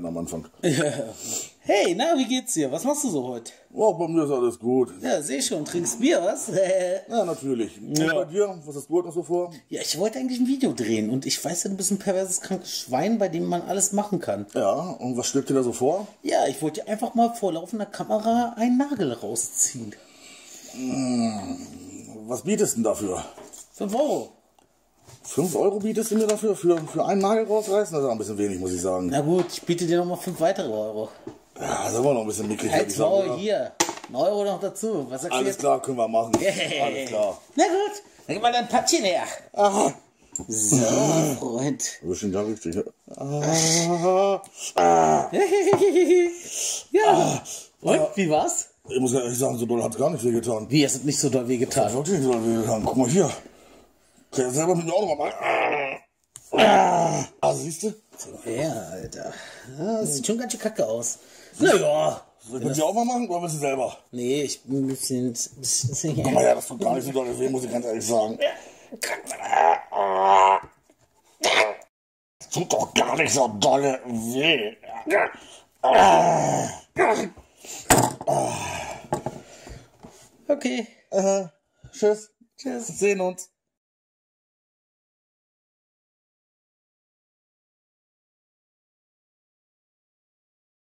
Schwierigkeiten am Anfang. Hey, na, wie geht's dir? Was machst du so heute? Oh, bei mir ist alles gut. Ja, seh schon. Trinkst Bier, was? Ja, natürlich. Und Ja. bei dir, was hast du heute noch so vor? ja, ich wollte eigentlich ein Video drehen und ich weiß ja, du bist ein perverses, krankes Schwein, bei dem man alles machen kann. Ja, und was schwebt dir da so vor? Ja, ich wollte einfach mal vor laufender Kamera einen Nagel rausziehen. Was bietest du denn dafür? 5 Euro. 5 Euro bietest du mir dafür? Für, für einen Nagel rausreißen? Das ist auch ein bisschen wenig, muss ich sagen. Na gut, ich biete dir nochmal 5 weitere Euro. Ja, das ist aber noch ein bisschen mickrig, sagen. Maul oder? hier. Ein Euro noch dazu. Was sagst du Alles jetzt? klar, können wir machen. Alles klar. Na gut, dann gib mal dein Pappchen her. Aha. So, Freund. Du bist schon da richtig. ja. Ah, ah. ja. Und, wie war's? Ich muss ehrlich sagen, so doll hat gar nicht wehgetan. Wie, es hat nicht so doll wehgetan. Wirklich nicht so doll wehgetan. Guck mal hier. Kann ich selber mit mir auch noch mal. Ah, ah siehst du? Ja, Alter. Ja, das sieht schon ganz schön kacke aus. Naja. Soll ich dir auch mal machen oder willst du selber? Nee, ich bin ein bisschen... bisschen Guck mal her, das tut gar nicht so doll weh, muss ich ganz ehrlich sagen. Das tut doch gar nicht so dolle weh. Okay. Äh, tschüss. Tschüss. Sehen uns.